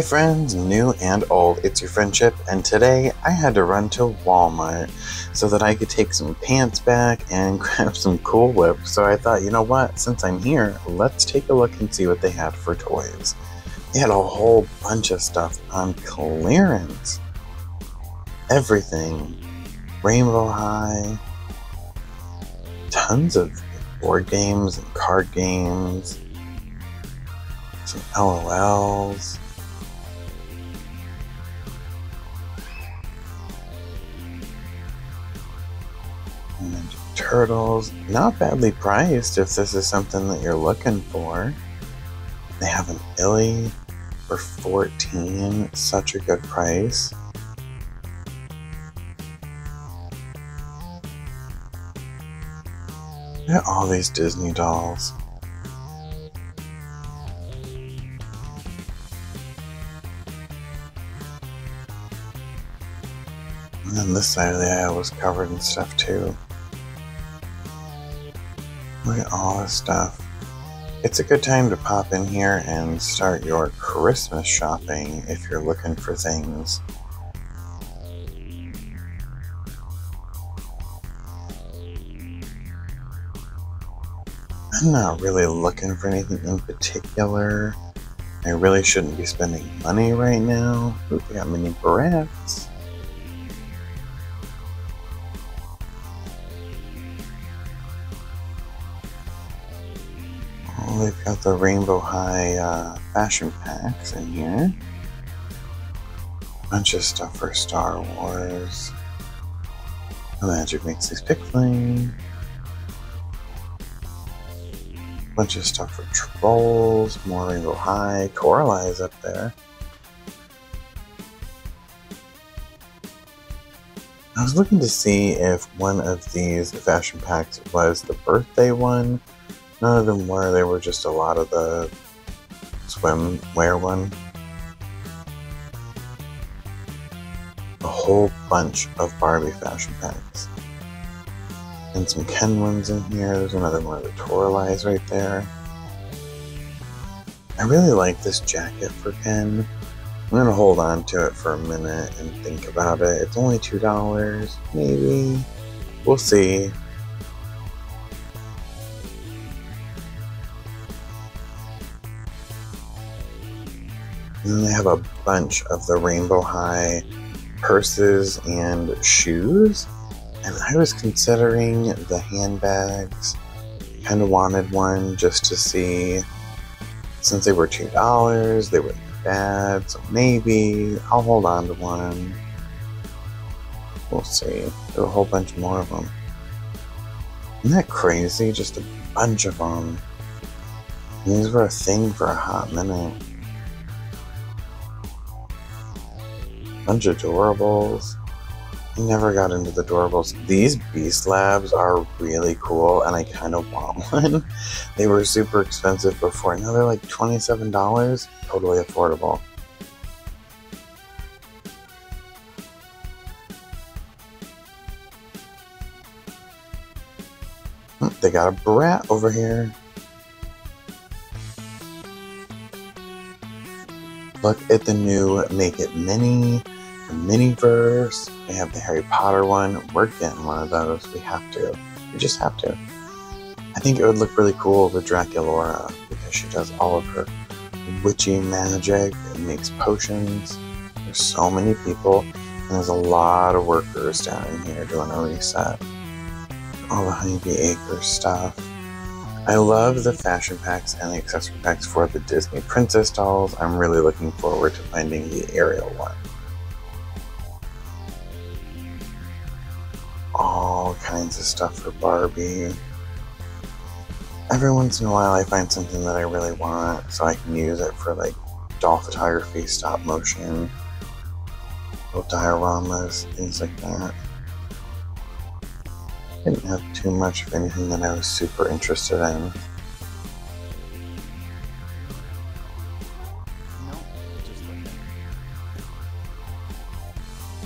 Hi, friends, new and old. It's your FriendCHIP, and today I had to run to Walmart so that I could take some pants back and grab some Cool Whip. So I thought, you know what? Since I'm here, let's take a look and see what they had for toys. They had a whole bunch of stuff on clearance. Everything. Rainbow High. Tons of board games and card games. Some LOLs. Turtles. Not badly priced if this is something that you're looking for. They have an Illy for 14 Such a good price. Look at all these Disney dolls. And then this side of the aisle was covered in stuff too. All this stuff. It's a good time to pop in here and start your Christmas shopping if you're looking for things. I'm not really looking for anything in particular. I really shouldn't be spending money right now. Ooh, we got mini barrettes. Got the Rainbow High uh, fashion packs in here. Bunch of stuff for Star Wars. The Magic Mixies pick Pixlings. Bunch of stuff for Trolls, more Rainbow High. Corali's up there. I was looking to see if one of these fashion packs was the birthday one None of them were. They were just a lot of the swimwear one. A whole bunch of Barbie fashion packs. And some Ken ones in here. There's another one of the Torali's right there. I really like this jacket for Ken. I'm gonna hold on to it for a minute and think about it. It's only $2, maybe. We'll see. And then they have a bunch of the Rainbow High purses and shoes. And I was considering the handbags. Kind of wanted one just to see. Since they were $2, they were bad. So maybe I'll hold on to one. We'll see. There are a whole bunch more of them. Isn't that crazy? Just a bunch of them. These were a thing for a hot minute. Bunch of Doorables. I never got into the Doorables. These Beast Labs are really cool, and I kind of want one. they were super expensive before. Now they're like $27. Totally affordable. Hmm, they got a Bratz over here. Look at the new Make It Mini Miniverse. We have the Harry Potter one. We're getting one of those. We have to. We just have to. I think it would look really cool with Draculaura because she does all of her witchy magic and makes potions. There's so many people, and there's a lot of workers down here doing a reset. All the Honeybee Acres stuff. I love the fashion packs and the accessory packs for the Disney Princess dolls. I'm really looking forward to finding the Ariel one. All kinds of stuff for Barbie. Every once in a while, I find something that I really want, so I can use it for like doll photography, stop motion, little dioramas, things like that. I didn't have too much of anything that I was super interested in.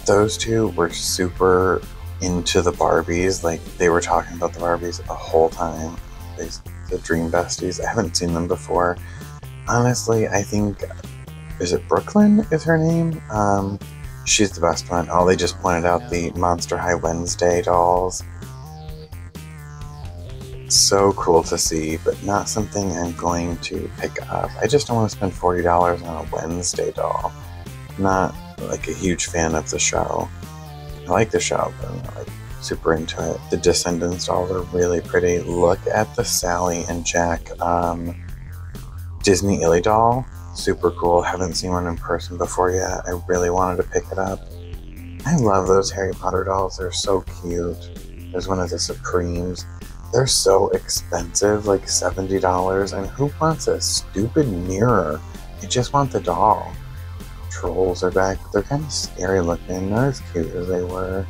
Those two were super into the Barbies. Like they were talking about the Barbies the whole time. They, the Dream Besties. I haven't seen them before. Honestly, I think is it Brooklyn is her name? Um, she's the best one. Oh, they just pointed out the Monster High Wednesday dolls. So cool to see, but not something I'm going to pick up. I just don't want to spend $40 on a Wednesday doll. Not like a huge fan of the show. I like the show, I'm super into it. The Descendants dolls are really pretty. Look at the Sally and Jack um, Disney Illy doll. Super cool. Haven't seen one in person before yet. I really wanted to pick it up. I love those Harry Potter dolls. They're so cute. There's one of the Supremes. They're so expensive, like $70. And who wants a stupid mirror? You just want the doll. Trolls are back, they're kind of scary looking. Not as cute as they were.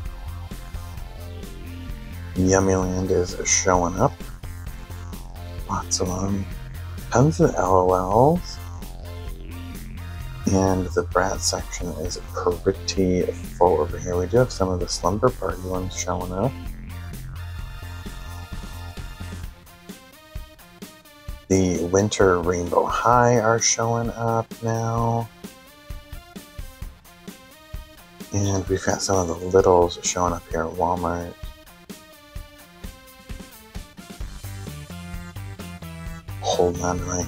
Yummiland is showing up. Lots of them. Tons of LOLs. And the Bratz section is pretty full over here. We do have some of the slumber party ones showing up. The winter rainbow high are showing up now. And we've got some of the littles showing up here at Walmart. Hold on to my,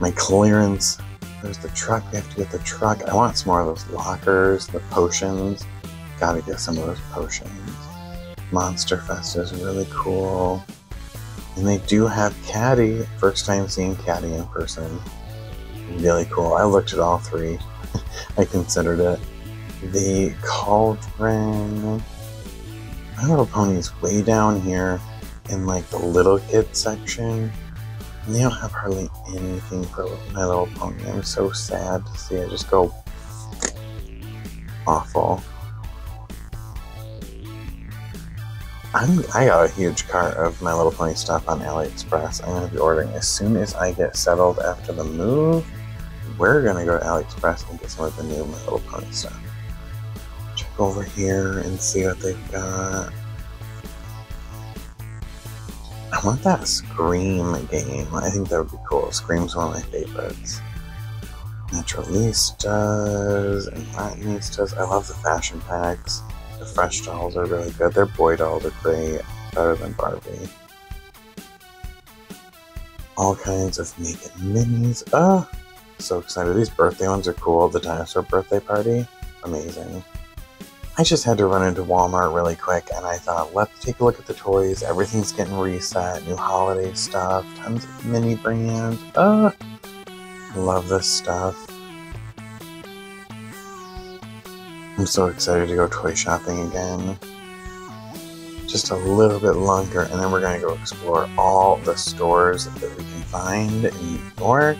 my clearance. There's the truck. We have to get the truck. I want some more of those lockers, the potions. Gotta get some of those potions. Monster Fest is really cool. And they do have Caddy. First time seeing Caddy in person. Really cool. I looked at all three. I considered it. The Cauldron. My Little Pony is way down here in like the little kid section. And they don't have hardly anything for My Little Pony. I'm so sad to see it just go awful. I'm, I got a huge cart of My Little Pony stuff on AliExpress. I'm going to be ordering as soon as I get settled after the move. We're going to go to AliExpress and get some of the new My Little Pony stuff. Over here and see what they've got. I want that Scream game. I think that would be cool. Scream's one of my favorites. Naturalistas and Latinistas. I love the fashion packs. The fresh dolls are really good. Their boy dolls are great. Better than Barbie. All kinds of naked minis. Ah! So excited. These birthday ones are cool. The dinosaur birthday party. Amazing. I just had to run into Walmart really quick and I thought, let's take a look at the toys. Everything's getting reset, new holiday stuff, tons of mini brands. Uh, love this stuff. I'm so excited to go toy shopping again. Just a little bit longer, and then we're going to go explore all the stores that we can find in New York.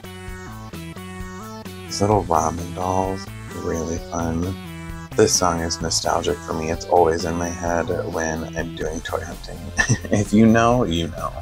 These little ramen dolls, really fun. This song is nostalgic for me. It's always in my head when I'm doing toy hunting. if you know, you know.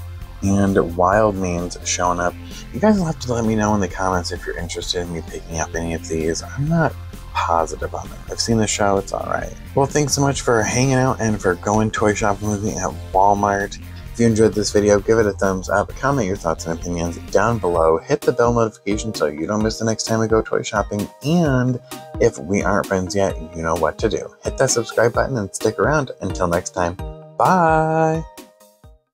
And Wild Manes showing up. You guys will have to let me know in the comments if you're interested in me picking up any of these. I'm not positive on them. I've seen the show, it's alright. Well, thanks so much for hanging out and for going toy shopping with me at Walmart. If you enjoyed this video, give it a thumbs up, comment your thoughts and opinions down below, hit the bell notification so you don't miss the next time we go toy shopping, and if we aren't friends yet, you know what to do. Hit that subscribe button and stick around. Until next time, bye!